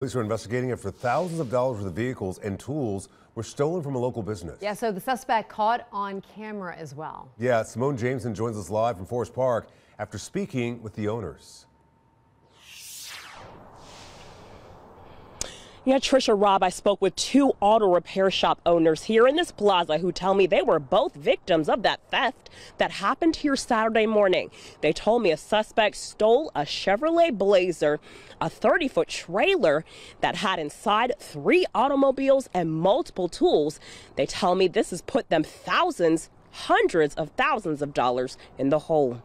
Police are investigating after thousands of dollars worth of vehicles and tools were stolen from a local business. Yeah, so the suspect caught on camera as well. Yeah, Simone Jameson joins us live from Forest Park after speaking with the owners. Yeah, Trisha Robb, I spoke with two auto repair shop owners here in this plaza who tell me they were both victims of that theft that happened here Saturday morning. They told me a suspect stole a Chevrolet Blazer, a 30 foot trailer that had inside three automobiles and multiple tools. They tell me this has put them thousands, hundreds of thousands of dollars in the hole.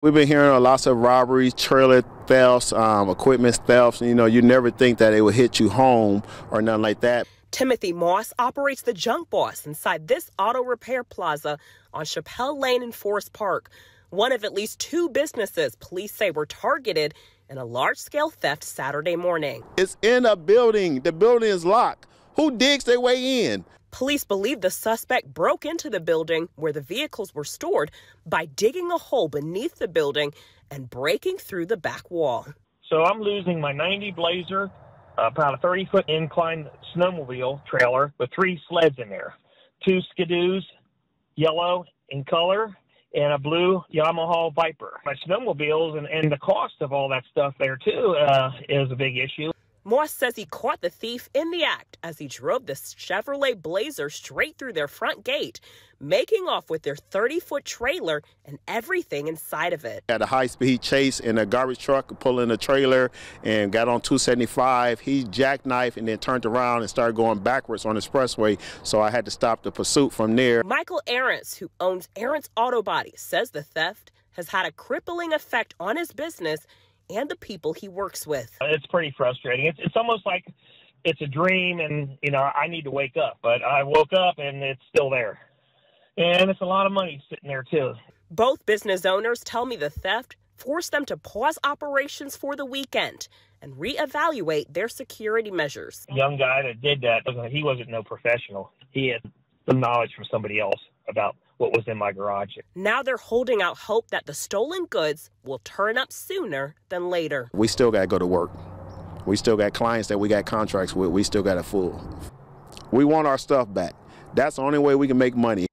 We've been hearing a lots of robberies, trailer thefts, um, equipment thefts. You know, you never think that it would hit you home or nothing like that. Timothy Moss operates the Junk Boss inside this auto repair plaza on Chappell Lane in Forest Park. One of at least two businesses police say were targeted in a large scale theft Saturday morning. It's in a building. The building is locked. Who digs their way in? Police believe the suspect broke into the building where the vehicles were stored by digging a hole beneath the building and breaking through the back wall. So I'm losing my 90 Blazer, about a 30 foot incline snowmobile trailer with three sleds in there, two Ski-Doos, yellow in color, and a blue Yamaha Viper. My snowmobiles and, and the cost of all that stuff there too uh, is a big issue. Moss says he caught the thief in the act as he drove the Chevrolet Blazer straight through their front gate, making off with their 30 foot trailer and everything inside of it. Had a high speed chase in a garbage truck, pulling a trailer, and got on 275. He jackknifed and then turned around and started going backwards on the expressway, so I had to stop the pursuit from there. Michael Ahrens, who owns Ahrens Auto Body, says the theft has had a crippling effect on his business and the people he works with. It's pretty frustrating. It's, it's almost like it's a dream and, you know, I need to wake up. But I woke up and it's still there. And it's a lot of money sitting there, too. Both business owners tell me the theft forced them to pause operations for the weekend and reevaluate their security measures. Young guy that did that, he wasn't no professional. He had some knowledge from somebody else about what was in my garage. Now they're holding out hope that the stolen goods will turn up sooner than later. We still got to go to work. We still got clients that we got contracts with. We still got to fool. We want our stuff back. That's the only way we can make money.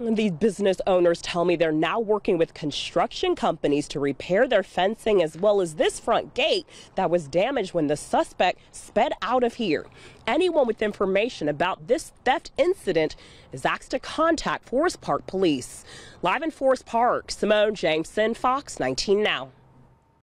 These business owners tell me they're now working with construction companies to repair their fencing as well as this front gate that was damaged when the suspect sped out of here. Anyone with information about this theft incident is asked to contact Forest Park Police. Live in Forest Park, Simone Jameson, Fox 19 Now.